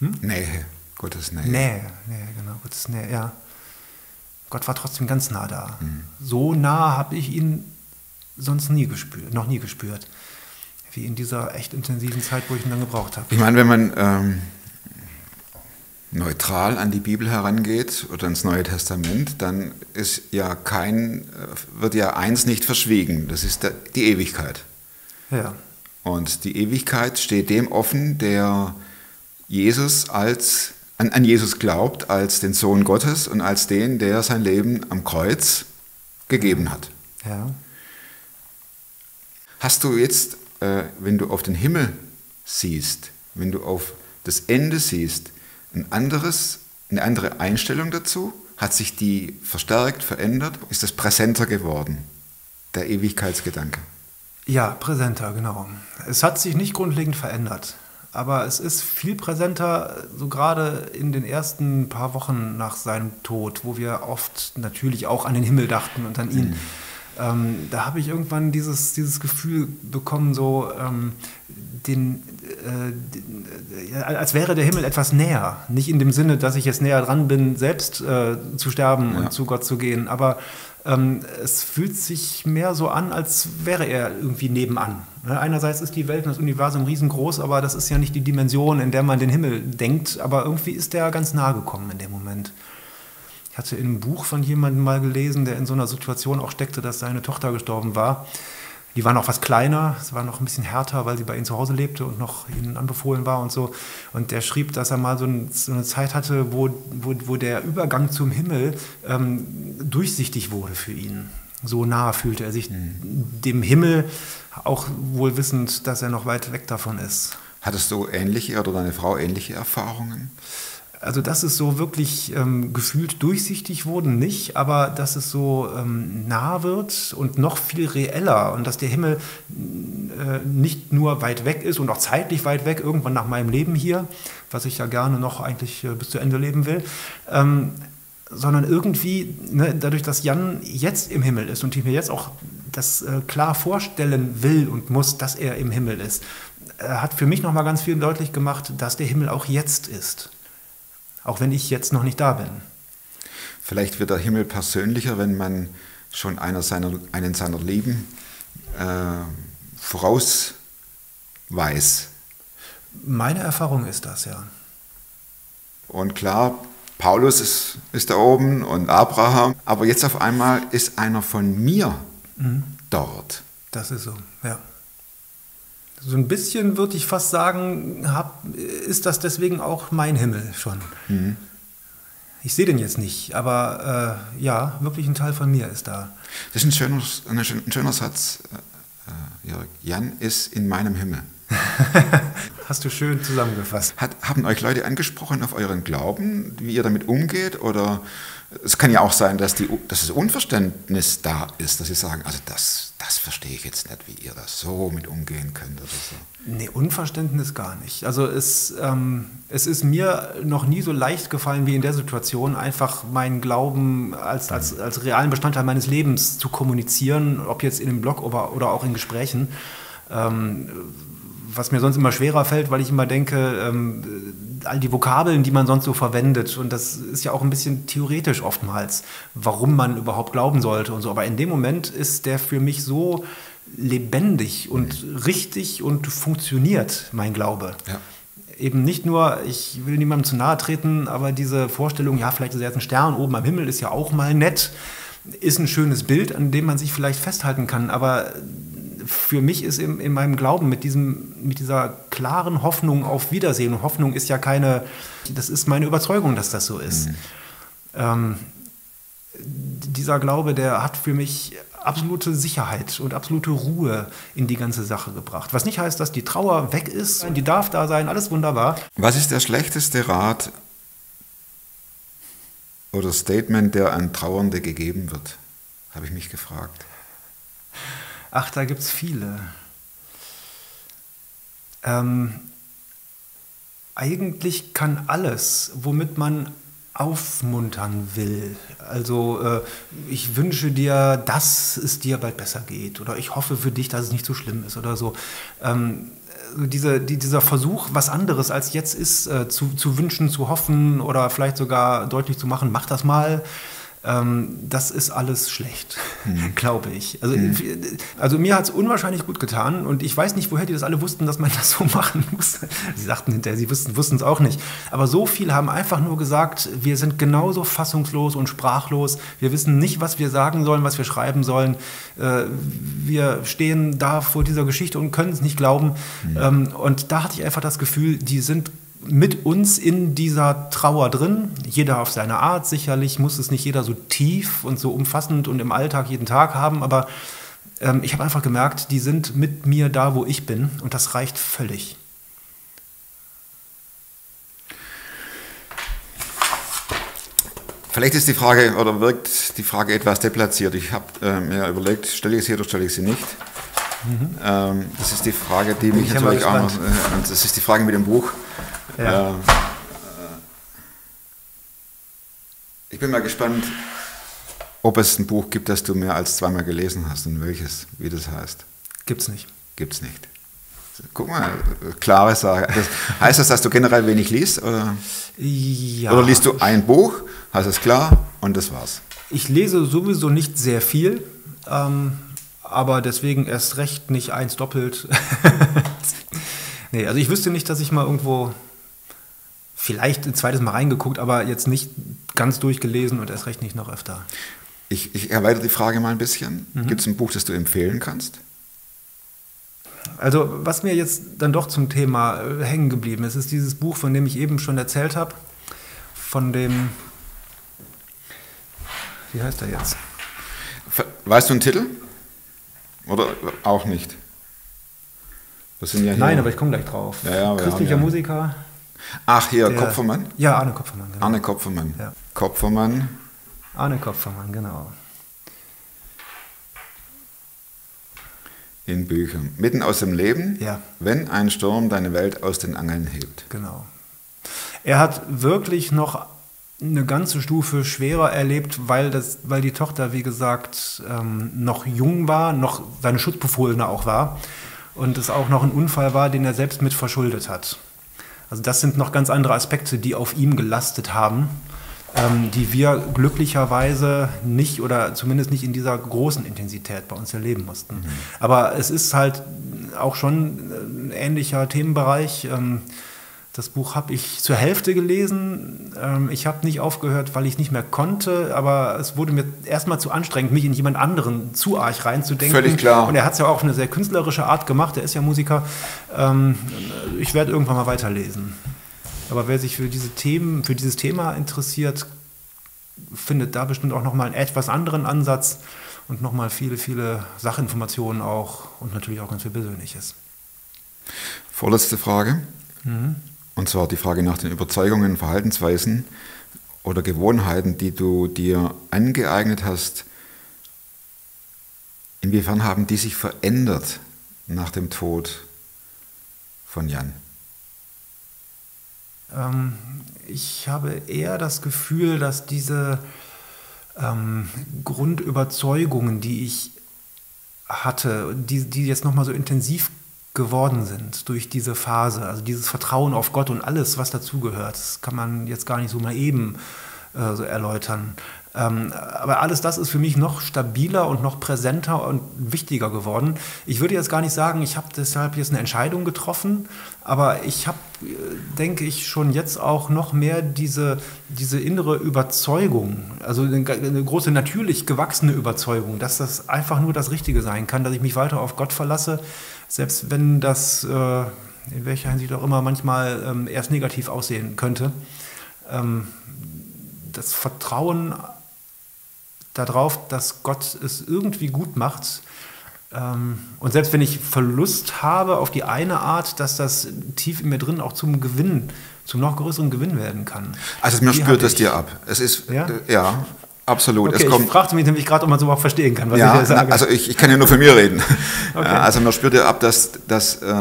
Nähe, Gottes Nähe. Nähe, Nähe, genau, Gottes Nähe, ja. Gott war trotzdem ganz nah da. So nah habe ich ihn sonst nie gespürt, noch nie gespürt. wie in dieser echt intensiven Zeit, wo ich ihn dann gebraucht habe. Ich meine, wenn man ähm, neutral an die Bibel herangeht oder ins Neue Testament, dann ist ja kein, äh, wird ja eins nicht verschwiegen, das ist der, die Ewigkeit. Ja. Und die Ewigkeit steht dem offen, der Jesus als, an, an Jesus glaubt, als den Sohn Gottes und als den, der sein Leben am Kreuz gegeben hat. Ja. Hast du jetzt, äh, wenn du auf den Himmel siehst, wenn du auf das Ende siehst, ein anderes, eine andere Einstellung dazu? Hat sich die verstärkt, verändert? Ist das präsenter geworden, der Ewigkeitsgedanke? Ja, präsenter, genau. Es hat sich nicht grundlegend verändert, aber es ist viel präsenter, so gerade in den ersten paar Wochen nach seinem Tod, wo wir oft natürlich auch an den Himmel dachten und an ihn. Mhm. Ähm, da habe ich irgendwann dieses, dieses Gefühl bekommen, so ähm, den, äh, den, äh, als wäre der Himmel etwas näher. Nicht in dem Sinne, dass ich jetzt näher dran bin, selbst äh, zu sterben ja. und zu Gott zu gehen, aber ähm, es fühlt sich mehr so an, als wäre er irgendwie nebenan. Ne? Einerseits ist die Welt und das Universum riesengroß, aber das ist ja nicht die Dimension, in der man den Himmel denkt, aber irgendwie ist der ganz nahe gekommen in dem Moment. Ich hatte in einem Buch von jemandem mal gelesen, der in so einer Situation auch steckte, dass seine Tochter gestorben war. Die war noch was kleiner, es war noch ein bisschen härter, weil sie bei ihm zu Hause lebte und noch ihnen anbefohlen war und so. Und der schrieb, dass er mal so, ein, so eine Zeit hatte, wo, wo, wo, der Übergang zum Himmel ähm, durchsichtig wurde für ihn. So nah fühlte er sich mhm. dem Himmel, auch wohl wissend, dass er noch weit weg davon ist. Hattest du ähnliche oder deine Frau ähnliche Erfahrungen? Also, dass es so wirklich ähm, gefühlt durchsichtig wurde, nicht, aber dass es so ähm, nah wird und noch viel reeller und dass der Himmel äh, nicht nur weit weg ist und auch zeitlich weit weg, irgendwann nach meinem Leben hier, was ich ja gerne noch eigentlich äh, bis zu Ende leben will, ähm, sondern irgendwie, ne, dadurch, dass Jan jetzt im Himmel ist und ich mir jetzt auch das äh, klar vorstellen will und muss, dass er im Himmel ist, äh, hat für mich nochmal ganz viel deutlich gemacht, dass der Himmel auch jetzt ist auch wenn ich jetzt noch nicht da bin. Vielleicht wird der Himmel persönlicher, wenn man schon einer seiner, einen seiner Lieben äh, voraus weiß. Meine Erfahrung ist das, ja. Und klar, Paulus ist, ist da oben und Abraham, aber jetzt auf einmal ist einer von mir mhm. dort. Das ist so, ja. So ein bisschen würde ich fast sagen, hab, ist das deswegen auch mein Himmel schon. Mhm. Ich sehe den jetzt nicht, aber äh, ja, wirklich ein Teil von mir ist da. Das ist ein schöner, ein schöner Satz, äh, Jörg. Jan ist in meinem Himmel. Hast du schön zusammengefasst. Hat, haben euch Leute angesprochen auf euren Glauben, wie ihr damit umgeht? Oder es kann ja auch sein, dass, die, dass das Unverständnis da ist, dass sie sagen, also das, das verstehe ich jetzt nicht, wie ihr das so mit umgehen könnt oder so. Nee, Unverständnis gar nicht. Also es, ähm, es ist mir noch nie so leicht gefallen wie in der Situation, einfach meinen Glauben als, als, als realen Bestandteil meines Lebens zu kommunizieren, ob jetzt in einem Blog oder, oder auch in Gesprächen. Ähm, was mir sonst immer schwerer fällt, weil ich immer denke, ähm, all die Vokabeln, die man sonst so verwendet, und das ist ja auch ein bisschen theoretisch oftmals, warum man überhaupt glauben sollte und so. Aber in dem Moment ist der für mich so lebendig und richtig und funktioniert, mein Glaube. Ja. Eben nicht nur, ich will niemandem zu nahe treten, aber diese Vorstellung, ja, vielleicht ist jetzt ein Stern oben am Himmel, ist ja auch mal nett, ist ein schönes Bild, an dem man sich vielleicht festhalten kann, aber für mich ist in, in meinem Glauben mit, diesem, mit dieser klaren Hoffnung auf Wiedersehen, und Hoffnung ist ja keine, das ist meine Überzeugung, dass das so ist. Mhm. Ähm, dieser Glaube, der hat für mich absolute Sicherheit und absolute Ruhe in die ganze Sache gebracht. Was nicht heißt, dass die Trauer weg ist, die darf da sein, alles wunderbar. Was ist der schlechteste Rat oder Statement, der an Trauernde gegeben wird? Habe ich mich gefragt. Ach, da gibt es viele. Ähm, eigentlich kann alles, womit man aufmuntern will. Also äh, ich wünsche dir, dass es dir bald besser geht oder ich hoffe für dich, dass es nicht so schlimm ist oder so. Ähm, diese, die, dieser Versuch, was anderes als jetzt ist, äh, zu, zu wünschen, zu hoffen oder vielleicht sogar deutlich zu machen, mach das mal ähm, das ist alles schlecht, glaube ich. Also, also mir hat es unwahrscheinlich gut getan und ich weiß nicht, woher die das alle wussten, dass man das so machen muss. Sie sagten hinterher, sie wussten es auch nicht. Aber so viele haben einfach nur gesagt, wir sind genauso fassungslos und sprachlos. Wir wissen nicht, was wir sagen sollen, was wir schreiben sollen. Äh, wir stehen da vor dieser Geschichte und können es nicht glauben. Ähm, und da hatte ich einfach das Gefühl, die sind mit uns in dieser Trauer drin. Jeder auf seine Art sicherlich, muss es nicht jeder so tief und so umfassend und im Alltag jeden Tag haben, aber ähm, ich habe einfach gemerkt, die sind mit mir da, wo ich bin und das reicht völlig. Vielleicht ist die Frage oder wirkt die Frage etwas deplatziert. Ich habe äh, mir überlegt, stelle ich sie oder stelle ich sie nicht. Ähm, das ist die Frage, die mich natürlich auch noch, äh, das ist die Frage mit dem Buch. Ja. Äh, ich bin mal gespannt, ob es ein Buch gibt, das du mehr als zweimal gelesen hast und welches, wie das heißt. Gibt's nicht. Gibt es nicht. Guck mal, klare Sache. Das, heißt das, dass du generell wenig liest? Oder, Ja. oder liest du ein Buch, hast es klar und das war's? Ich lese sowieso nicht sehr viel, ähm, aber deswegen erst recht nicht eins doppelt. nee, also ich wüsste nicht, dass ich mal irgendwo vielleicht ein zweites Mal reingeguckt, aber jetzt nicht ganz durchgelesen und erst recht nicht noch öfter. Ich, ich erweitere die Frage mal ein bisschen. Gibt es ein Buch, das du empfehlen kannst? Also was mir jetzt dann doch zum Thema äh, hängen geblieben ist, ist dieses Buch, von dem ich eben schon erzählt habe, von dem, wie heißt er jetzt? Weißt du einen Titel? Oder auch nicht? Das sind ja Nein, aber ich komme gleich drauf. Ja, ja, Christlicher Musiker. Ach, hier, der- Kopfermann? Ja, Arne Kopfermann. Genau. Arne Kopfermann. Ja. Kopfermann, Arne Kopfermann, genau. in Büchern. Mitten aus dem Leben, Ja. wenn ein Sturm deine Welt aus den Angeln hebt. Genau. Er hat wirklich noch eine ganze Stufe schwerer erlebt, weil, das, weil die Tochter, wie gesagt, ähm, noch jung war, noch seine Schutzbefohlene auch war und es auch noch ein Unfall war, den er selbst mit verschuldet hat. Also das sind noch ganz andere Aspekte, die auf ihm gelastet haben, ähm, die wir glücklicherweise nicht oder zumindest nicht in dieser großen Intensität bei uns erleben mussten. Aber es ist halt auch schon ein ähnlicher Themenbereich. Ähm, das Buch habe ich zur Hälfte gelesen. Ähm, ich habe nicht aufgehört, weil ich nicht mehr konnte, aber es wurde mir erstmal zu anstrengend, mich in jemand anderen zu arg reinzudenken. Völlig klar. Und er hat es ja auch auf eine sehr künstlerische Art gemacht, er ist ja Musiker. Ähm, ich werde irgendwann mal weiterlesen. Aber wer sich für diese Themen, für dieses Thema interessiert, findet da bestimmt auch nochmal einen etwas anderen Ansatz und nochmal viele, viele Sachinformationen auch und natürlich auch ganz viel Persönliches. Vorletzte Frage. Mhm. Und zwar die Frage nach den Überzeugungen, Verhaltensweisen oder Gewohnheiten, die du dir angeeignet hast. Inwiefern haben die sich verändert nach dem Tod von Jan? Ähm, ich habe eher das Gefühl, dass diese ähm, Grundüberzeugungen, die ich hatte, die, die jetzt nochmal so intensiv geworden sind durch diese Phase, also dieses Vertrauen auf Gott und alles, was dazugehört, das kann man jetzt gar nicht so mal eben äh, so erläutern. Ähm, aber alles das ist für mich noch stabiler und noch präsenter und wichtiger geworden. Ich würde jetzt gar nicht sagen, ich habe deshalb jetzt eine Entscheidung getroffen, aber ich habe, äh, denke ich, schon jetzt auch noch mehr diese, diese innere Überzeugung, also eine, eine große natürlich gewachsene Überzeugung, dass das einfach nur das Richtige sein kann, dass ich mich weiter auf Gott verlasse, selbst wenn das äh, in welcher Hinsicht auch immer manchmal ähm, erst negativ aussehen könnte. Ähm, das Vertrauen darauf, dass Gott es irgendwie gut macht. Ähm, und selbst wenn ich Verlust habe auf die eine Art, dass das tief in mir drin auch zum Gewinn, zum noch größeren Gewinn werden kann. Also mir Die spürt ich. dir ab. Es ist, Ja? äh, ja absolut. Okay, es kommt, ich fragte mich nämlich gerade, ob man so überhaupt verstehen kann, was ja, ich hier sage. na, also ich, ich kann ja nur von mir reden. Okay. Also man spürt ja ab, dass, dass äh,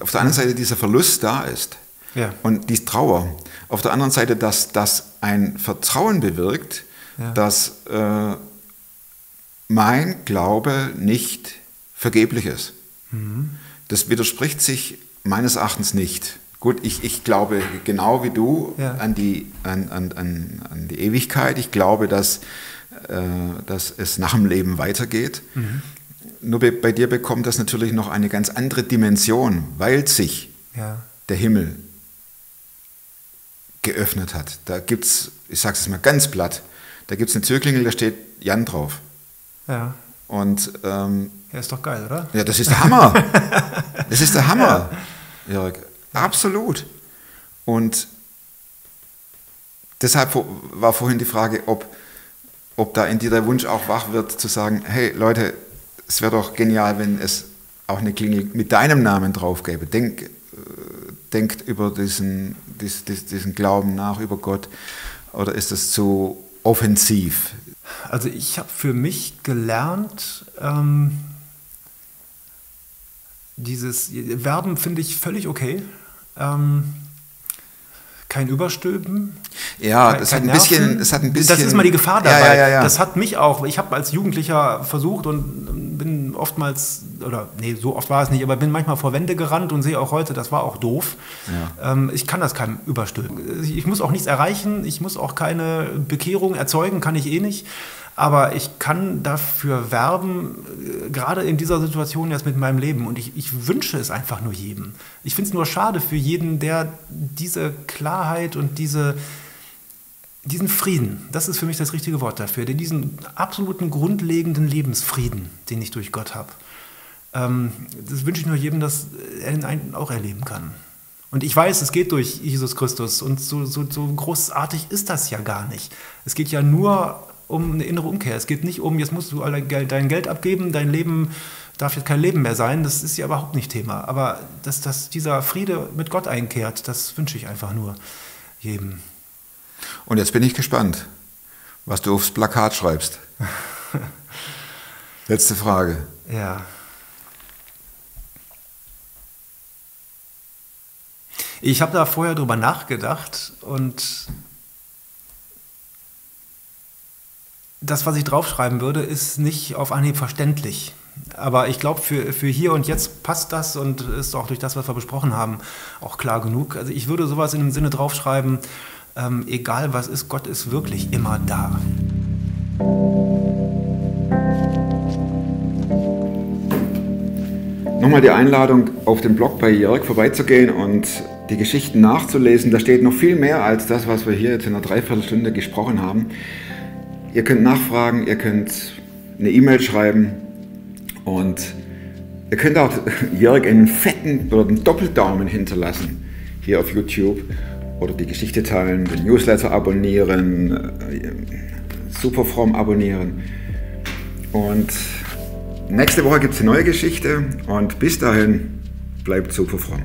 auf der einen Seite dieser Verlust da ist Ja. und die Trauer. Auf der anderen Seite, dass das ein Vertrauen bewirkt, Ja. dass äh, mein Glaube nicht vergeblich ist. Mhm. Das widerspricht sich meines Erachtens nicht. Gut, ich, ich glaube genau wie du Ja. an, die, an, an, an, die Ewigkeit. Ich glaube, dass, äh, dass es nach dem Leben weitergeht. Mhm. Nur bei, bei dir bekommt das natürlich noch eine ganz andere Dimension, weil sich Ja. der Himmel geöffnet hat. Da gibt es, ich sage es mal ganz platt, da gibt es eine Türklingel, da steht Jan drauf. Ja. Und ähm, Ja, ist doch geil, oder? ja, das ist der Hammer. Das ist der Hammer, Jörg. Absolut. Und deshalb war vorhin die Frage, ob, ob da in dir der Wunsch auch wach wird, zu sagen, hey Leute, es wäre doch genial, wenn es auch eine Klingel mit deinem Namen drauf gäbe. Denk, äh, denkt über diesen, dies, dies, diesen Glauben nach, über Gott. Oder ist das zu offensiv? Also ich habe für mich gelernt, ähm, dieses Verben finde ich völlig okay. Ähm, kein Überstülpen. Ja, kein- das kein hat ein bisschen, es hat ein bisschen. Das ist mal die Gefahr dabei. Ja, ja, ja. Das hat mich auch. Ich habe als Jugendlicher versucht und bin oftmals, oder nee, so oft war es nicht, aber bin manchmal vor Wände gerannt und sehe auch heute, das war auch doof. Ähm, ich kann das keinem überstülpen. Ich muss auch nichts erreichen, ich muss auch keine Bekehrung erzeugen, kann ich eh nicht. Aber ich kann dafür werben, äh, gerade in dieser Situation jetzt mit meinem Leben. Und ich, ich wünsche es einfach nur jedem. Ich finde es nur schade für jeden, der diese Klarheit und diese, diesen Frieden, das ist für mich das richtige Wort dafür, der diesen absoluten grundlegenden Lebensfrieden, den ich durch Gott habe, ähm, das wünsche ich nur jedem, dass er ihn auch erleben kann. Und ich weiß, es geht durch Jesus Christus und so, so, so großartig ist das ja gar nicht. Es geht ja nur um eine innere Umkehr. Es geht nicht um, jetzt musst du all dein Geld, dein Geld abgeben, dein Leben darf jetzt kein Leben mehr sein. Das ist ja überhaupt nicht Thema. Aber dass, dass dieser Friede mit Gott einkehrt, das wünsche ich einfach nur jedem. Und jetzt bin ich gespannt, was du aufs Plakat schreibst. Letzte Frage. Ja. Ich habe da vorher drüber nachgedacht und das, was ich draufschreiben würde, ist nicht auf Anhieb verständlich. Aber ich glaube, für, für hier und jetzt passt das und ist auch durch das, was wir besprochen haben, auch klar genug. Also ich würde sowas in dem Sinne draufschreiben, ähm, egal was ist, Gott ist wirklich immer da. Nochmal die Einladung, auf dem Blog bei Jörg vorbeizugehen und die Geschichten nachzulesen. Da steht noch viel mehr als das, was wir hier jetzt in einer Dreiviertelstunde gesprochen haben. Ihr könnt nachfragen, ihr könnt eine E-Mail schreiben und ihr könnt auch Jörg einen fetten oder einen Doppeldaumen hinterlassen hier auf YouTube oder die Geschichte teilen, den Newsletter abonnieren, äh, Superfrom abonnieren. Und nächste Woche gibt es eine neue Geschichte und bis dahin bleibt super fromm.